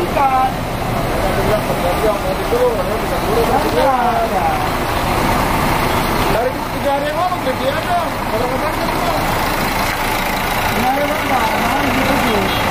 angkat. Dari tiga hari yang lalu jadi ada, kalau kemarin kan. Kemarin kan,